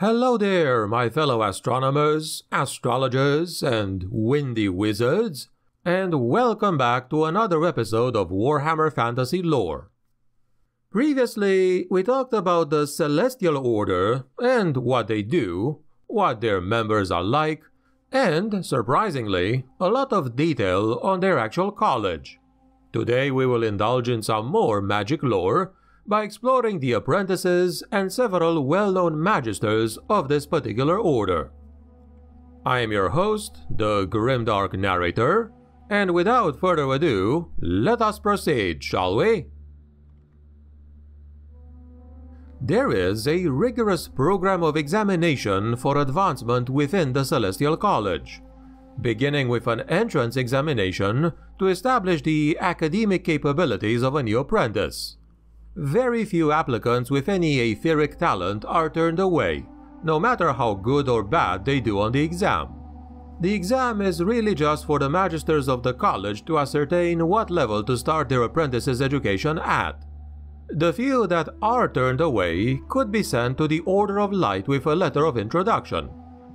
Hello there, my fellow astronomers, astrologers, and windy wizards, and welcome back to another episode of Warhammer Fantasy Lore. Previously, we talked about the Celestial Order and what they do, what their members are like, and, surprisingly, a lot of detail on their actual college. Today we will indulge in some more magic lore by exploring the apprentices and several well-known magisters of this particular order. I am your host, the Grimdark Narrator, and without further ado, let us proceed, shall we? There is a rigorous program of examination for advancement within the Celestial College, beginning with an entrance examination to establish the academic capabilities of a new apprentice. Very few applicants with any aetheric talent are turned away, no matter how good or bad they do on the exam. The exam is really just for the magisters of the college to ascertain what level to start their apprentice's education at. The few that are turned away could be sent to the Order of Light with a letter of introduction,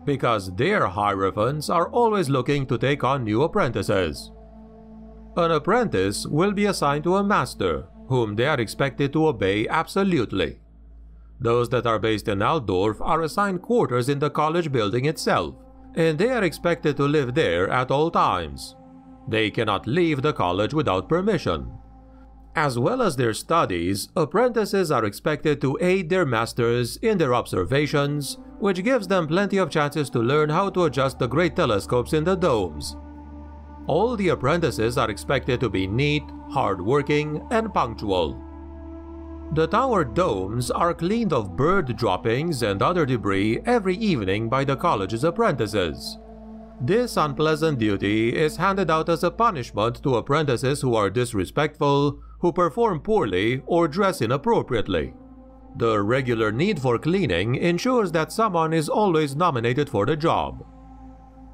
because their hierophants are always looking to take on new apprentices. An apprentice will be assigned to a master, whom they are expected to obey absolutely. Those that are based in Altdorf are assigned quarters in the college building itself, and they are expected to live there at all times. They cannot leave the college without permission. As well as their studies, apprentices are expected to aid their masters in their observations, which gives them plenty of chances to learn how to adjust the great telescopes in the domes, all the apprentices are expected to be neat, hardworking, and punctual. The tower domes are cleaned of bird droppings and other debris every evening by the college's apprentices. This unpleasant duty is handed out as a punishment to apprentices who are disrespectful, who perform poorly, or dress inappropriately. The regular need for cleaning ensures that someone is always nominated for the job.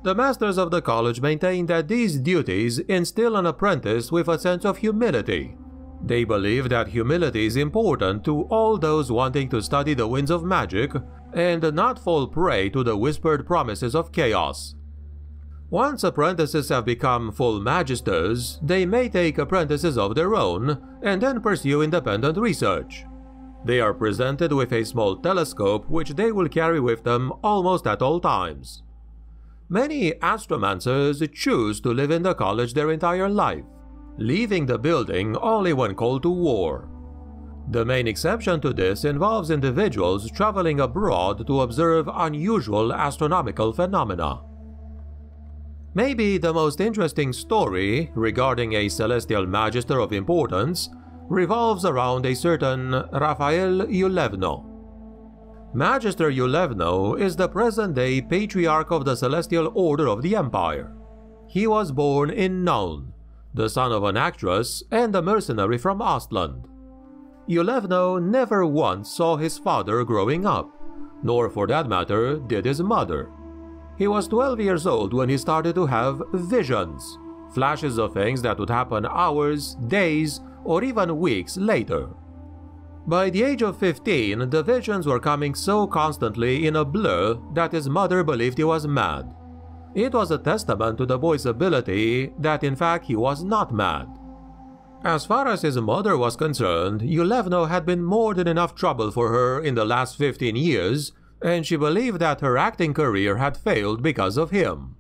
The masters of the college maintain that these duties instill an apprentice with a sense of humility. They believe that humility is important to all those wanting to study the winds of magic and not fall prey to the whispered promises of chaos. Once apprentices have become full magisters, they may take apprentices of their own and then pursue independent research. They are presented with a small telescope which they will carry with them almost at all times. Many astromancers choose to live in the college their entire life, leaving the building only when called to war. The main exception to this involves individuals traveling abroad to observe unusual astronomical phenomena. Maybe the most interesting story regarding a celestial magister of importance revolves around a certain Raphael Yulevno. Magister Yulevno is the present-day Patriarch of the Celestial Order of the Empire. He was born in Nuln, the son of an actress and a mercenary from Ostland. Yulevno never once saw his father growing up, nor for that matter did his mother. He was 12 years old when he started to have visions, flashes of things that would happen hours, days, or even weeks later. By the age of 15, the visions were coming so constantly in a blur that his mother believed he was mad. It was a testament to the boy's ability that in fact he was not mad. As far as his mother was concerned, Yulevno had been more than enough trouble for her in the last 15 years, and she believed that her acting career had failed because of him.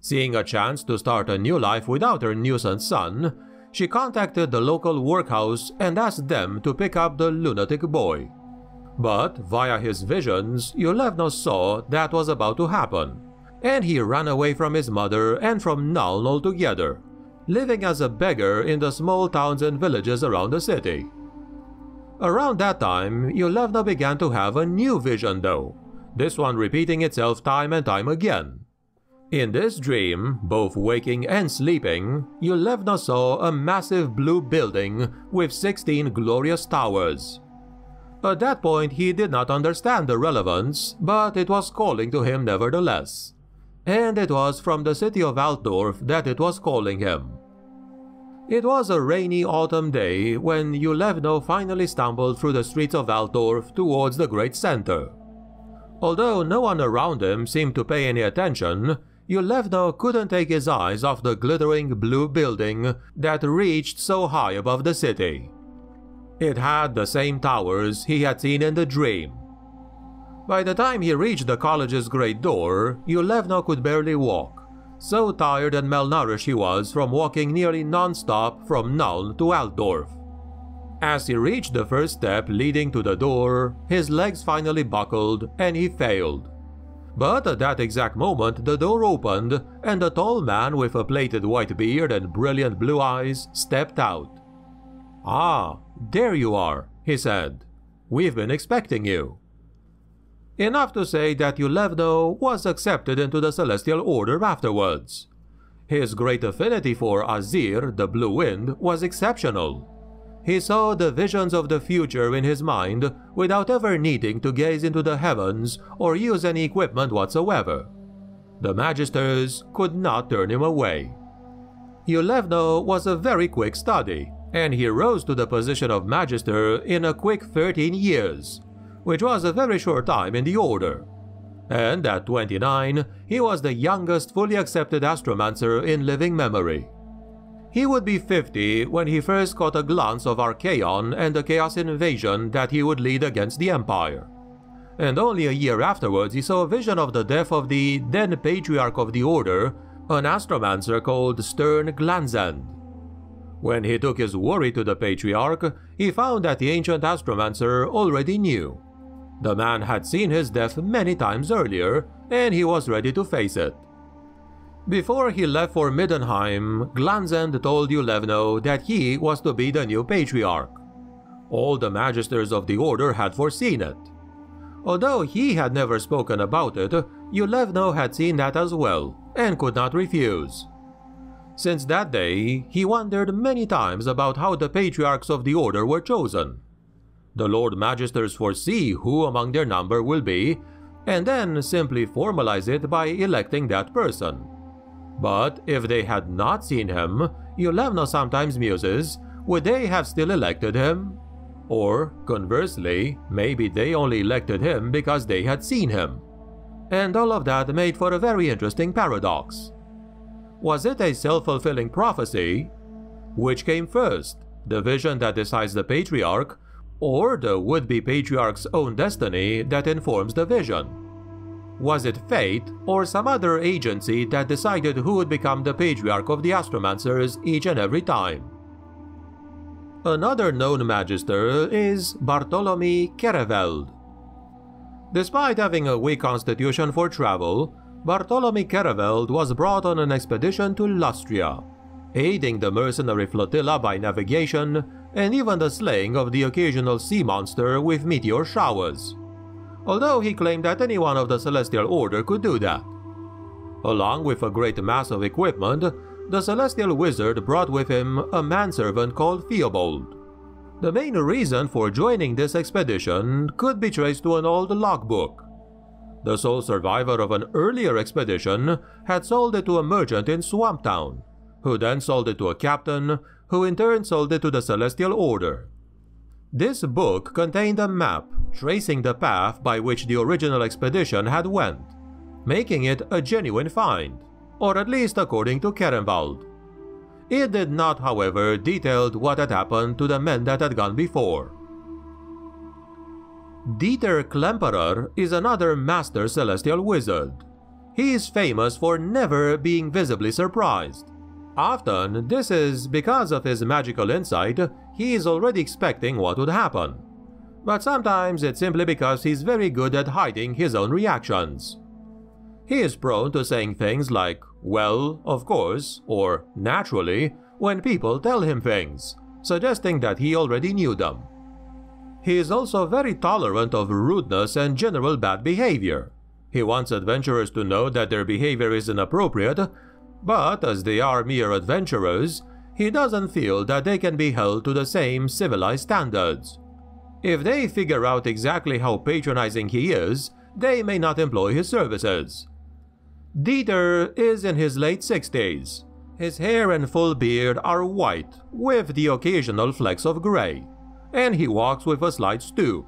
Seeing a chance to start a new life without her nuisance son, she contacted the local workhouse and asked them to pick up the lunatic boy. But via his visions, Yulevno saw that was about to happen, and he ran away from his mother and from Nuln altogether, living as a beggar in the small towns and villages around the city. Around that time, Yulevno began to have a new vision though, this one repeating itself time and time again. In this dream, both waking and sleeping, Yulevno saw a massive blue building with 16 glorious towers. At that point he did not understand the relevance, but it was calling to him nevertheless. And it was from the city of Altdorf that it was calling him. It was a rainy autumn day when Yulevno finally stumbled through the streets of Altdorf towards the great center. Although no one around him seemed to pay any attention, Yulevno couldn't take his eyes off the glittering blue building that reached so high above the city. It had the same towers he had seen in the dream. By the time he reached the college's great door, Yulevno could barely walk. So tired and malnourished he was from walking nearly non-stop from Nuln to Altdorf. As he reached the first step leading to the door, his legs finally buckled and he failed. But at that exact moment, the door opened and a tall man with a plaited white beard and brilliant blue eyes stepped out. Ah, there you are, he said. We've been expecting you. Enough to say that Yulevno was accepted into the Celestial Order afterwards. His great affinity for Azyr, the Blue Wind, was exceptional. He saw the visions of the future in his mind without ever needing to gaze into the heavens or use any equipment whatsoever. The Magisters could not turn him away. Yulevno was a very quick study, and he rose to the position of Magister in a quick 13 years, which was a very short time in the Order. And at 29, he was the youngest fully accepted astromancer in living memory. He would be 50 when he first caught a glance of Archaon and the Chaos invasion that he would lead against the Empire. And only a year afterwards he saw a vision of the death of the then Patriarch of the Order, an astromancer called Stern Glanzend. When he took his worry to the Patriarch, he found that the ancient astromancer already knew. The man had seen his death many times earlier, and he was ready to face it. Before he left for Middenheim, Glanzend told Yulevno that he was to be the new patriarch. All the magisters of the order had foreseen it. Although he had never spoken about it, Yulevno had seen that as well, and could not refuse. Since that day, he wondered many times about how the patriarchs of the order were chosen. The Lord Magisters foresee who among their number will be, and then simply formalize it by electing that person. But if they had not seen him, Yulevno sometimes muses, would they have still elected him? Or, conversely, maybe they only elected him because they had seen him. And all of that made for a very interesting paradox. Was it a self-fulfilling prophecy? Which came first, the vision that decides the patriarch, or the would-be patriarch's own destiny that informs the vision? Was it fate or some other agency that decided who would become the patriarch of the Astromancers each and every time? Another known magister is Bartholomew Kereveld. Despite having a weak constitution for travel, Bartholomew Kereveld was brought on an expedition to Lustria, aiding the mercenary flotilla by navigation and even the slaying of the occasional sea monster with meteor showers although he claimed that anyone of the Celestial Order could do that. Along with a great mass of equipment, the Celestial Wizard brought with him a manservant called Theobald. The main reason for joining this expedition could be traced to an old logbook. The sole survivor of an earlier expedition had sold it to a merchant in Swamptown, who then sold it to a captain, who in turn sold it to the Celestial Order. This book contained a map tracing the path by which the original expedition had went, making it a genuine find, or at least according to Kerenwald. It did not, however, detail what had happened to the men that had gone before. Dieter Klemperer is another master celestial wizard. He is famous for never being visibly surprised. Often, this is because of his magical insight, he is already expecting what would happen. But sometimes it's simply because he's very good at hiding his own reactions. He is prone to saying things like, well, of course, or naturally, when people tell him things, suggesting that he already knew them. He is also very tolerant of rudeness and general bad behavior. He wants adventurers to know that their behavior is inappropriate but as they are mere adventurers, he doesn't feel that they can be held to the same civilized standards. If they figure out exactly how patronizing he is, they may not employ his services. Dieter is in his late 60s. His hair and full beard are white, with the occasional flecks of gray, and he walks with a slight stoop.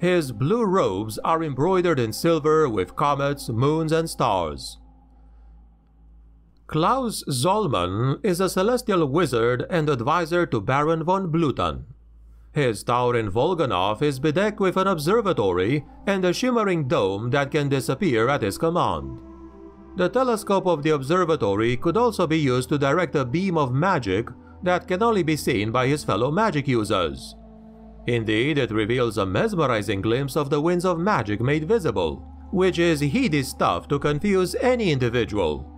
His blue robes are embroidered in silver with comets, moons, and stars. Klaus Zollman is a celestial wizard and advisor to Baron von Bluton. His tower in Volganov is bedecked with an observatory and a shimmering dome that can disappear at his command. The telescope of the observatory could also be used to direct a beam of magic that can only be seen by his fellow magic users. Indeed, it reveals a mesmerizing glimpse of the winds of magic made visible, which is heady stuff to confuse any individual.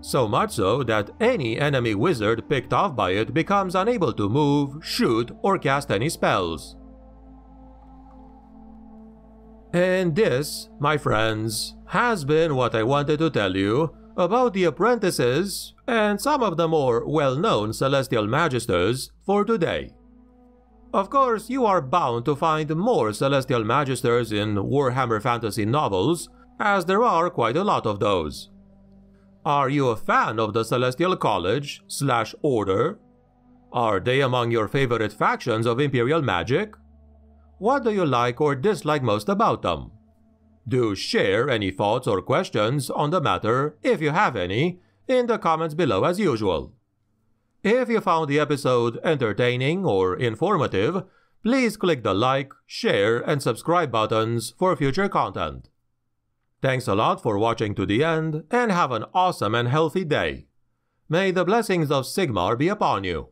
So much so that any enemy wizard picked off by it becomes unable to move, shoot, or cast any spells. And this, my friends, has been what I wanted to tell you about the apprentices and some of the more well-known Celestial Magisters for today. Of course, you are bound to find more Celestial Magisters in Warhammer Fantasy novels, as there are quite a lot of those. Are you a fan of the Celestial College slash Order? Are they among your favorite factions of Imperial Magic? What do you like or dislike most about them? Do share any thoughts or questions on the matter, if you have any, in the comments below as usual. If you found the episode entertaining or informative, please click the like, share, and subscribe buttons for future content. Thanks a lot for watching to the end, and have an awesome and healthy day. May the blessings of Sigmar be upon you.